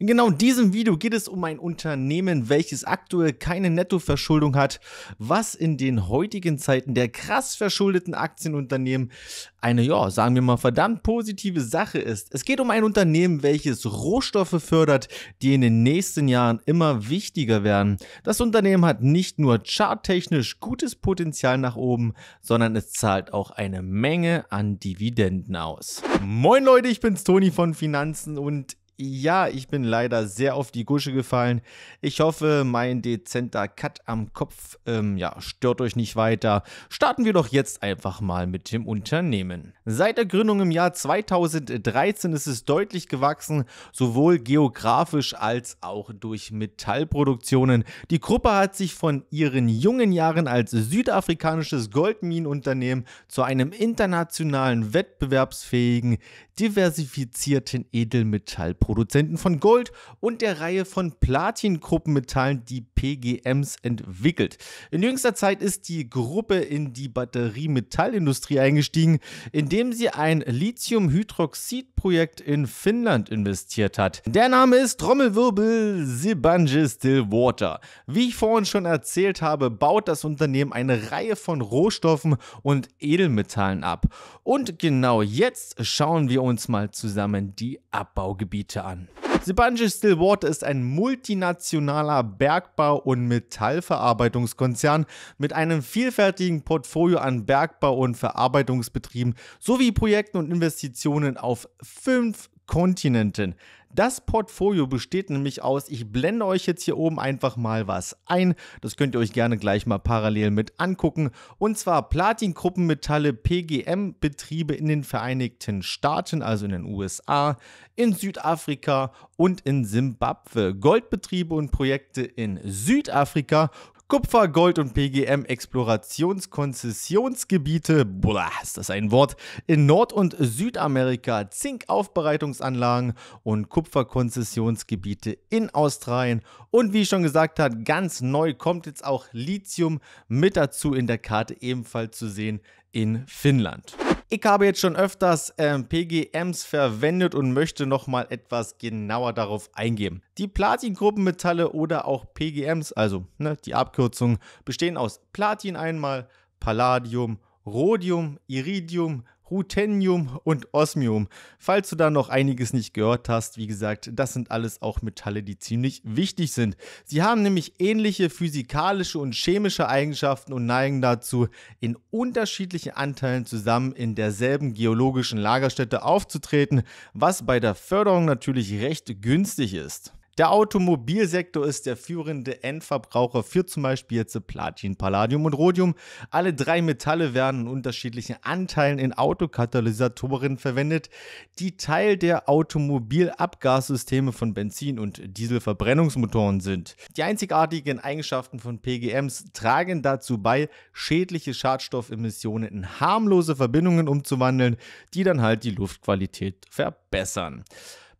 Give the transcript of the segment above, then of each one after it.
In genau diesem Video geht es um ein Unternehmen, welches aktuell keine Nettoverschuldung hat, was in den heutigen Zeiten der krass verschuldeten Aktienunternehmen eine, ja, sagen wir mal, verdammt positive Sache ist. Es geht um ein Unternehmen, welches Rohstoffe fördert, die in den nächsten Jahren immer wichtiger werden. Das Unternehmen hat nicht nur charttechnisch gutes Potenzial nach oben, sondern es zahlt auch eine Menge an Dividenden aus. Moin Leute, ich bin's Toni von Finanzen und ja, ich bin leider sehr auf die Gusche gefallen. Ich hoffe, mein dezenter Cut am Kopf ähm, ja, stört euch nicht weiter. Starten wir doch jetzt einfach mal mit dem Unternehmen. Seit der Gründung im Jahr 2013 ist es deutlich gewachsen, sowohl geografisch als auch durch Metallproduktionen. Die Gruppe hat sich von ihren jungen Jahren als südafrikanisches Goldminenunternehmen zu einem internationalen, wettbewerbsfähigen, diversifizierten Edelmetallproduzenten von Gold und der Reihe von Platin-Gruppenmetallen, die PGMs, entwickelt. In jüngster Zeit ist die Gruppe in die Batteriemetallindustrie eingestiegen, indem sie ein Lithiumhydroxid-Projekt in Finnland investiert hat. Der Name ist Trommelwirbel Sibanje Stillwater. Wie ich vorhin schon erzählt habe, baut das Unternehmen eine Reihe von Rohstoffen und Edelmetallen ab. Und genau jetzt schauen wir uns mal zusammen die Abbaugebiete an. Sibanje Stillwater ist ein multinationaler Bergbau- und Metallverarbeitungskonzern mit einem vielfältigen Portfolio an Bergbau- und Verarbeitungsbetrieben sowie Projekten und Investitionen auf fünf Kontinenten. Das Portfolio besteht nämlich aus, ich blende euch jetzt hier oben einfach mal was ein. Das könnt ihr euch gerne gleich mal parallel mit angucken. Und zwar Platin-Gruppenmetalle PGM-Betriebe in den Vereinigten Staaten, also in den USA, in Südafrika und in Simbabwe. Goldbetriebe und Projekte in Südafrika Kupfer, Gold und PGM Explorationskonzessionsgebiete, boah, ist das ein Wort, in Nord- und Südamerika, Zinkaufbereitungsanlagen und Kupferkonzessionsgebiete in Australien und wie ich schon gesagt habe, ganz neu kommt jetzt auch Lithium mit dazu in der Karte ebenfalls zu sehen in Finnland. Ich habe jetzt schon öfters ähm, PGMs verwendet und möchte nochmal etwas genauer darauf eingehen. Die Platin-Gruppenmetalle oder auch PGMs, also ne, die Abkürzung, bestehen aus Platin einmal, Palladium, Rhodium, Iridium, Ruthenium und Osmium. Falls du da noch einiges nicht gehört hast, wie gesagt, das sind alles auch Metalle, die ziemlich wichtig sind. Sie haben nämlich ähnliche physikalische und chemische Eigenschaften und neigen dazu, in unterschiedlichen Anteilen zusammen in derselben geologischen Lagerstätte aufzutreten, was bei der Förderung natürlich recht günstig ist. Der Automobilsektor ist der führende Endverbraucher für zum Beispiel jetzt Platin, Palladium und Rhodium. Alle drei Metalle werden in unterschiedlichen Anteilen in Autokatalysatoren verwendet, die Teil der Automobilabgassysteme von Benzin- und Dieselverbrennungsmotoren sind. Die einzigartigen Eigenschaften von PGMs tragen dazu bei, schädliche Schadstoffemissionen in harmlose Verbindungen umzuwandeln, die dann halt die Luftqualität verbessern.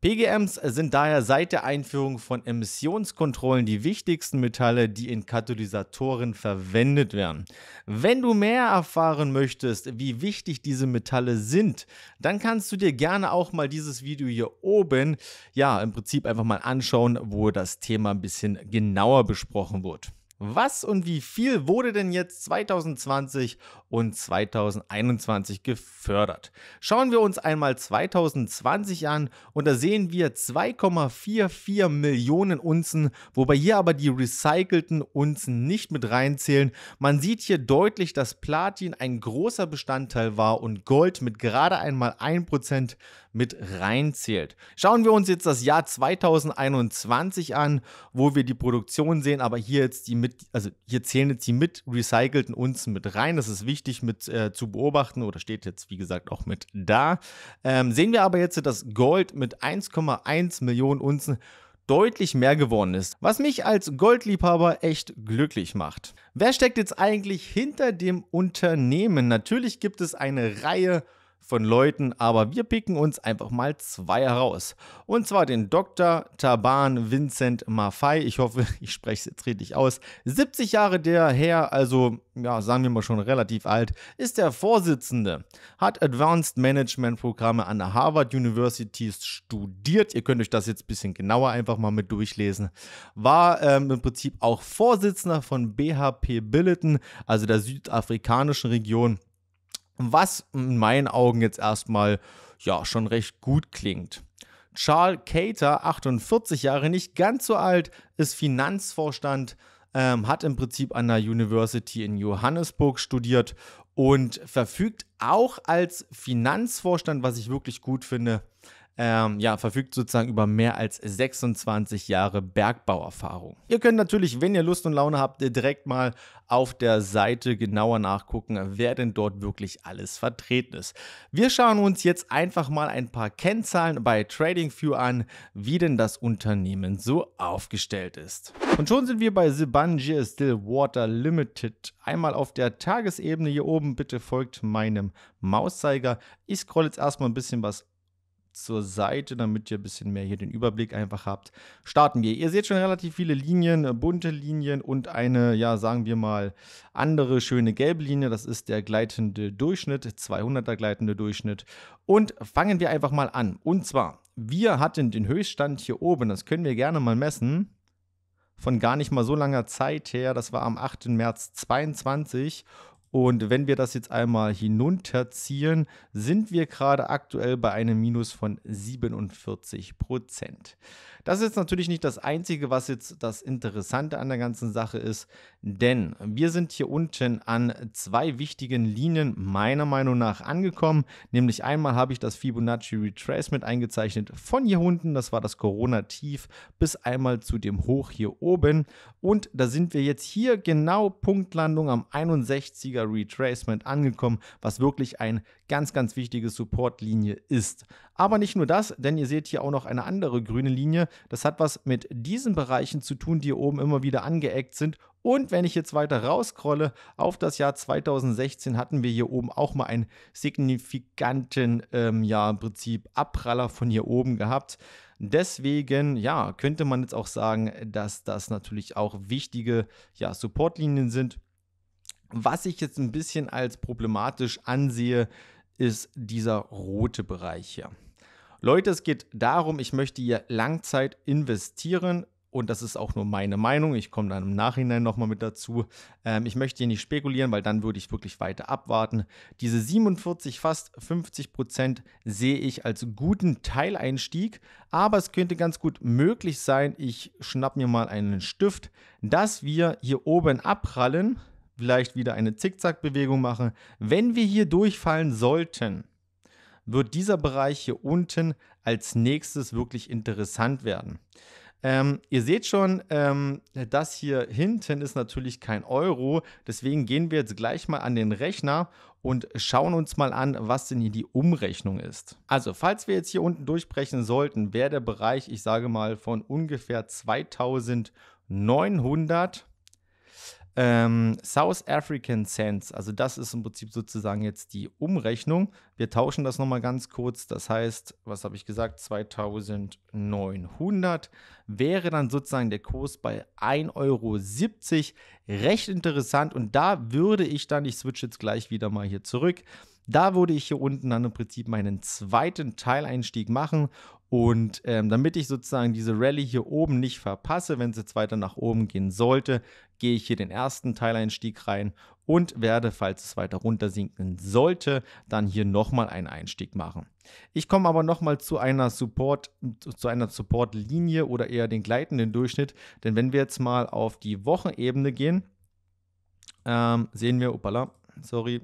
PGMs sind daher seit der Einführung von Emissionskontrollen die wichtigsten Metalle, die in Katalysatoren verwendet werden. Wenn du mehr erfahren möchtest, wie wichtig diese Metalle sind, dann kannst du dir gerne auch mal dieses Video hier oben, ja, im Prinzip einfach mal anschauen, wo das Thema ein bisschen genauer besprochen wird. Was und wie viel wurde denn jetzt 2020 und 2021 gefördert? Schauen wir uns einmal 2020 an und da sehen wir 2,44 Millionen Unzen, wobei hier aber die recycelten Unzen nicht mit reinzählen. Man sieht hier deutlich, dass Platin ein großer Bestandteil war und Gold mit gerade einmal 1% mit reinzählt. Schauen wir uns jetzt das Jahr 2021 an, wo wir die Produktion sehen, aber hier jetzt die mit, also hier zählen jetzt die mit recycelten Unzen mit rein. Das ist wichtig mit äh, zu beobachten oder steht jetzt wie gesagt auch mit da. Ähm, sehen wir aber jetzt, dass Gold mit 1,1 Millionen Unzen deutlich mehr geworden ist, was mich als Goldliebhaber echt glücklich macht. Wer steckt jetzt eigentlich hinter dem Unternehmen? Natürlich gibt es eine Reihe von Leuten, aber wir picken uns einfach mal zwei heraus. Und zwar den Dr. Taban Vincent Maffei. Ich hoffe, ich spreche es jetzt richtig aus. 70 Jahre der Herr, also ja, sagen wir mal schon relativ alt, ist der Vorsitzende, hat Advanced Management Programme an der Harvard University studiert. Ihr könnt euch das jetzt ein bisschen genauer einfach mal mit durchlesen. War ähm, im Prinzip auch Vorsitzender von BHP Billiton, also der südafrikanischen Region was in meinen Augen jetzt erstmal ja schon recht gut klingt. Charles Cater, 48 Jahre, nicht ganz so alt, ist Finanzvorstand, ähm, hat im Prinzip an der University in Johannesburg studiert und verfügt auch als Finanzvorstand, was ich wirklich gut finde, ähm, ja, verfügt sozusagen über mehr als 26 Jahre Bergbauerfahrung. Ihr könnt natürlich, wenn ihr Lust und Laune habt, direkt mal auf der Seite genauer nachgucken, wer denn dort wirklich alles vertreten ist. Wir schauen uns jetzt einfach mal ein paar Kennzahlen bei TradingView an, wie denn das Unternehmen so aufgestellt ist. Und schon sind wir bei Sibanje Stillwater Limited. Einmal auf der Tagesebene hier oben, bitte folgt meinem Mauszeiger. Ich scroll jetzt erstmal ein bisschen was zur Seite, damit ihr ein bisschen mehr hier den Überblick einfach habt. Starten wir. Ihr seht schon relativ viele Linien, äh, bunte Linien und eine, ja, sagen wir mal, andere schöne gelbe Linie. Das ist der gleitende Durchschnitt, 200er gleitende Durchschnitt. Und fangen wir einfach mal an. Und zwar, wir hatten den Höchststand hier oben, das können wir gerne mal messen von gar nicht mal so langer Zeit her. Das war am 8. März 22 und wenn wir das jetzt einmal hinunterziehen, sind wir gerade aktuell bei einem Minus von 47 Prozent. Das ist jetzt natürlich nicht das Einzige, was jetzt das Interessante an der ganzen Sache ist, denn wir sind hier unten an zwei wichtigen Linien meiner Meinung nach angekommen. Nämlich einmal habe ich das Fibonacci Retracement eingezeichnet von hier unten, das war das Corona-Tief, bis einmal zu dem Hoch hier oben. Und da sind wir jetzt hier genau Punktlandung am 61er Wichtiger Retracement angekommen, was wirklich eine ganz, ganz wichtige Supportlinie ist. Aber nicht nur das, denn ihr seht hier auch noch eine andere grüne Linie. Das hat was mit diesen Bereichen zu tun, die hier oben immer wieder angeeckt sind. Und wenn ich jetzt weiter rausscrolle auf das Jahr 2016, hatten wir hier oben auch mal einen signifikanten, ähm, ja, im Prinzip Abpraller von hier oben gehabt. Deswegen, ja, könnte man jetzt auch sagen, dass das natürlich auch wichtige ja, Supportlinien sind was ich jetzt ein bisschen als problematisch ansehe, ist dieser rote Bereich hier. Leute, es geht darum, ich möchte hier Langzeit investieren und das ist auch nur meine Meinung. Ich komme dann im Nachhinein nochmal mit dazu. Ähm, ich möchte hier nicht spekulieren, weil dann würde ich wirklich weiter abwarten. Diese 47, fast 50 Prozent sehe ich als guten Teileinstieg, aber es könnte ganz gut möglich sein, ich schnapp mir mal einen Stift, dass wir hier oben abprallen vielleicht wieder eine Zickzackbewegung machen. Wenn wir hier durchfallen sollten, wird dieser Bereich hier unten als nächstes wirklich interessant werden. Ähm, ihr seht schon, ähm, das hier hinten ist natürlich kein Euro. Deswegen gehen wir jetzt gleich mal an den Rechner und schauen uns mal an, was denn hier die Umrechnung ist. Also, falls wir jetzt hier unten durchbrechen sollten, wäre der Bereich, ich sage mal, von ungefähr 2900 ähm, South African Cents, also das ist im Prinzip sozusagen jetzt die Umrechnung. Wir tauschen das nochmal ganz kurz. Das heißt, was habe ich gesagt? 2900 wäre dann sozusagen der Kurs bei 1,70 Euro. Recht interessant. Und da würde ich dann, ich switch jetzt gleich wieder mal hier zurück, da würde ich hier unten dann im Prinzip meinen zweiten Teileinstieg machen und ähm, damit ich sozusagen diese Rallye hier oben nicht verpasse, wenn es jetzt weiter nach oben gehen sollte, gehe ich hier den ersten Teileinstieg rein und werde, falls es weiter runter sinken sollte, dann hier nochmal einen Einstieg machen. Ich komme aber nochmal zu einer Support, zu einer Support-Linie oder eher den gleitenden Durchschnitt, denn wenn wir jetzt mal auf die Wochenebene gehen, ähm, sehen wir, opala, sorry,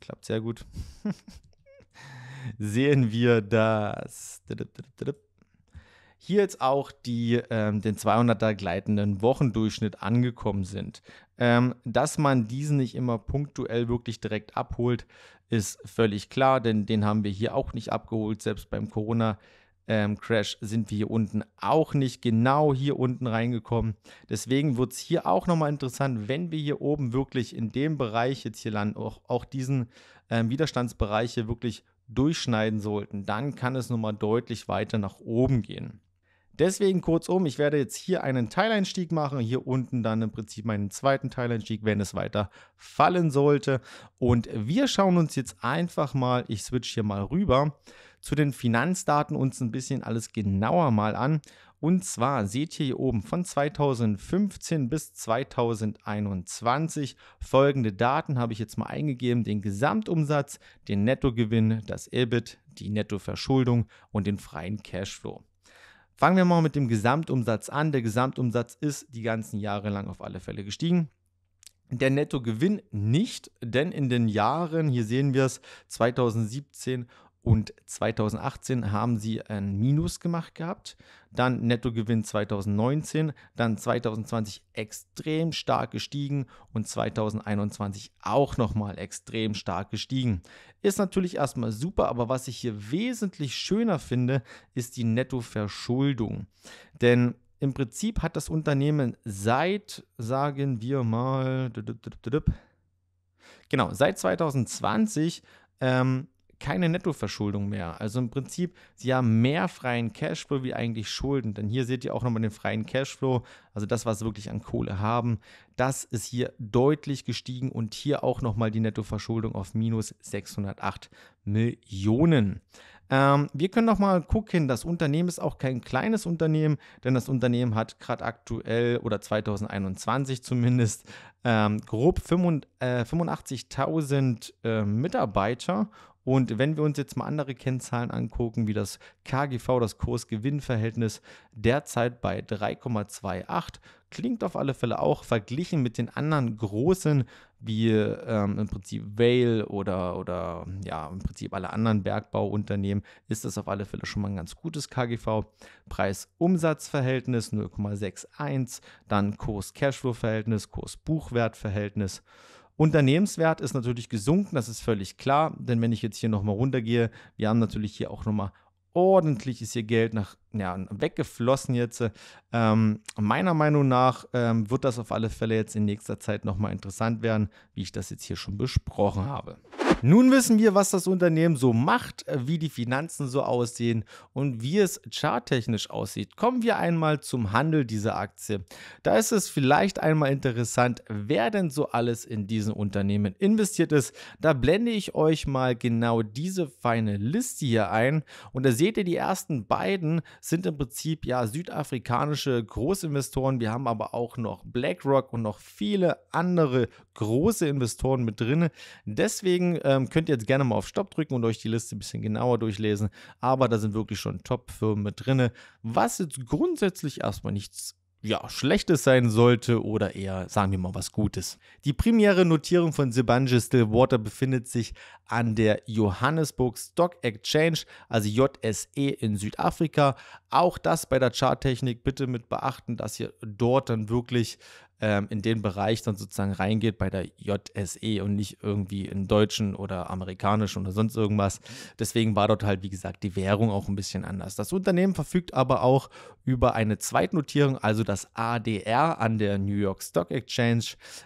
klappt sehr gut. sehen wir, dass hier jetzt auch die, ähm, den 200er gleitenden Wochendurchschnitt angekommen sind. Ähm, dass man diesen nicht immer punktuell wirklich direkt abholt, ist völlig klar, denn den haben wir hier auch nicht abgeholt, selbst beim Corona ähm, sind wir hier unten auch nicht genau hier unten reingekommen. Deswegen wird es hier auch nochmal interessant, wenn wir hier oben wirklich in dem Bereich jetzt hier landen, auch, auch diesen ähm, Widerstandsbereiche wirklich durchschneiden sollten, dann kann es nochmal deutlich weiter nach oben gehen. Deswegen kurzum, ich werde jetzt hier einen Teileinstieg machen, hier unten dann im Prinzip meinen zweiten Teileinstieg, wenn es weiter fallen sollte. Und wir schauen uns jetzt einfach mal, ich switch hier mal rüber, zu den Finanzdaten uns ein bisschen alles genauer mal an. Und zwar seht ihr hier oben von 2015 bis 2021 folgende Daten habe ich jetzt mal eingegeben. Den Gesamtumsatz, den Nettogewinn, das EBIT, die Nettoverschuldung und den freien Cashflow. Fangen wir mal mit dem Gesamtumsatz an. Der Gesamtumsatz ist die ganzen Jahre lang auf alle Fälle gestiegen. Der Nettogewinn nicht, denn in den Jahren, hier sehen wir es, 2017 und 2018 haben sie ein Minus gemacht gehabt. Dann Nettogewinn 2019, dann 2020 extrem stark gestiegen und 2021 auch nochmal extrem stark gestiegen. Ist natürlich erstmal super, aber was ich hier wesentlich schöner finde, ist die Nettoverschuldung. Denn im Prinzip hat das Unternehmen seit, sagen wir mal, genau, seit 2020 ähm, keine Nettoverschuldung mehr. Also im Prinzip, sie haben mehr freien Cashflow wie eigentlich Schulden. Denn hier seht ihr auch nochmal den freien Cashflow, also das, was sie wirklich an Kohle haben. Das ist hier deutlich gestiegen und hier auch nochmal die Nettoverschuldung auf minus 608 Millionen. Ähm, wir können nochmal gucken, das Unternehmen ist auch kein kleines Unternehmen, denn das Unternehmen hat gerade aktuell oder 2021 zumindest ähm, grob 85.000 äh, Mitarbeiter und wenn wir uns jetzt mal andere Kennzahlen angucken, wie das KGV, das Kurs-Gewinn-Verhältnis, derzeit bei 3,28, klingt auf alle Fälle auch verglichen mit den anderen großen, wie ähm, im Prinzip Vale oder, oder ja, im Prinzip alle anderen Bergbauunternehmen, ist das auf alle Fälle schon mal ein ganz gutes KGV. Preis-Umsatz-Verhältnis 0,61, dann Kurs-Cashflow-Verhältnis, Kurs-Buchwert-Verhältnis. Unternehmenswert ist natürlich gesunken, das ist völlig klar, denn wenn ich jetzt hier nochmal runtergehe, wir haben natürlich hier auch nochmal ordentlich ist hier Geld nach, ja, weggeflossen jetzt. Ähm, meiner Meinung nach ähm, wird das auf alle Fälle jetzt in nächster Zeit nochmal interessant werden, wie ich das jetzt hier schon besprochen habe. Nun wissen wir, was das Unternehmen so macht, äh, wie die Finanzen so aussehen und wie es charttechnisch aussieht. Kommen wir einmal zum Handel dieser Aktie. Da ist es vielleicht einmal interessant, wer denn so alles in diesen Unternehmen investiert ist. Da blende ich euch mal genau diese feine Liste hier ein und da seht ihr, die ersten beiden sind im Prinzip ja südafrikanische Großinvestoren. Wir haben aber auch noch BlackRock und noch viele andere große Investoren mit drin. Deswegen ähm, könnt ihr jetzt gerne mal auf Stopp drücken und euch die Liste ein bisschen genauer durchlesen. Aber da sind wirklich schon Top-Firmen mit drin, was jetzt grundsätzlich erstmal nichts ja, Schlechtes sein sollte oder eher, sagen wir mal, was Gutes. Die primäre Notierung von Sibanje Stillwater befindet sich an der Johannesburg Stock Exchange, also JSE in Südafrika. Auch das bei der Charttechnik bitte mit beachten, dass ihr dort dann wirklich ähm, in den Bereich dann sozusagen reingeht bei der JSE und nicht irgendwie in deutschen oder amerikanischen oder sonst irgendwas. Deswegen war dort halt, wie gesagt, die Währung auch ein bisschen anders. Das Unternehmen verfügt aber auch über eine Zweitnotierung, also das ADR an der New York Stock Exchange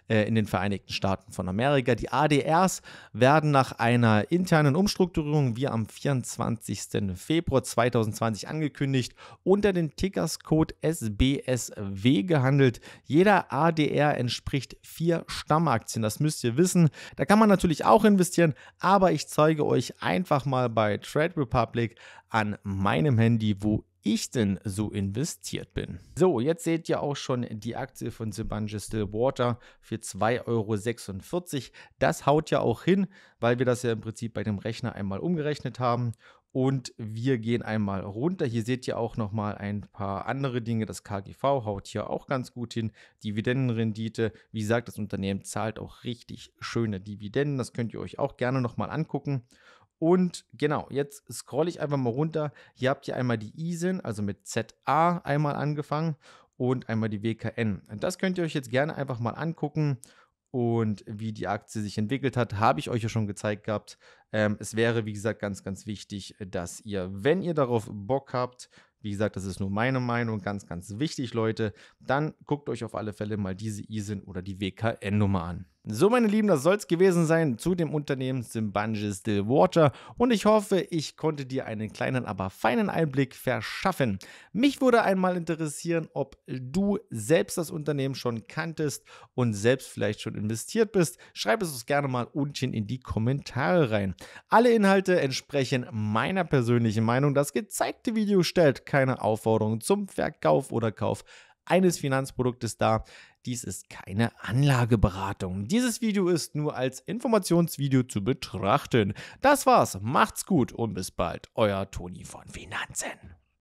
äh, in den Vereinigten Staaten von Amerika. Die ADRs werden nach einer internen Umstrukturierung wie am 24. Februar 2020 angekündigt unter dem Tickerscode SBSW gehandelt. Jeder ADR ADR entspricht vier Stammaktien. Das müsst ihr wissen. Da kann man natürlich auch investieren, aber ich zeige euch einfach mal bei Trade Republic an meinem Handy, wo ich denn so investiert bin. So, jetzt seht ihr auch schon die Aktie von Sibanje Stillwater für 2,46 Euro. Das haut ja auch hin, weil wir das ja im Prinzip bei dem Rechner einmal umgerechnet haben. Und wir gehen einmal runter. Hier seht ihr auch nochmal ein paar andere Dinge. Das KGV haut hier auch ganz gut hin. Dividendenrendite. Wie gesagt, das Unternehmen zahlt auch richtig schöne Dividenden. Das könnt ihr euch auch gerne nochmal angucken. Und genau, jetzt scrolle ich einfach mal runter. Hier habt ihr einmal die ISIN, also mit ZA einmal angefangen und einmal die WKN. Das könnt ihr euch jetzt gerne einfach mal angucken und wie die Aktie sich entwickelt hat, habe ich euch ja schon gezeigt gehabt. Ähm, es wäre, wie gesagt, ganz, ganz wichtig, dass ihr, wenn ihr darauf Bock habt, wie gesagt, das ist nur meine Meinung, ganz, ganz wichtig, Leute. Dann guckt euch auf alle Fälle mal diese ISIN oder die WKN-Nummer an. So, meine Lieben, das soll es gewesen sein zu dem Unternehmen Simbanji Stillwater und ich hoffe, ich konnte dir einen kleinen, aber feinen Einblick verschaffen. Mich würde einmal interessieren, ob du selbst das Unternehmen schon kanntest und selbst vielleicht schon investiert bist. Schreib es uns gerne mal unten in die Kommentare rein. Alle Inhalte entsprechen meiner persönlichen Meinung. Das gezeigte Video stellt keine Aufforderung zum Verkauf oder Kauf eines Finanzproduktes dar. Dies ist keine Anlageberatung. Dieses Video ist nur als Informationsvideo zu betrachten. Das war's, macht's gut und bis bald, euer Toni von Finanzen.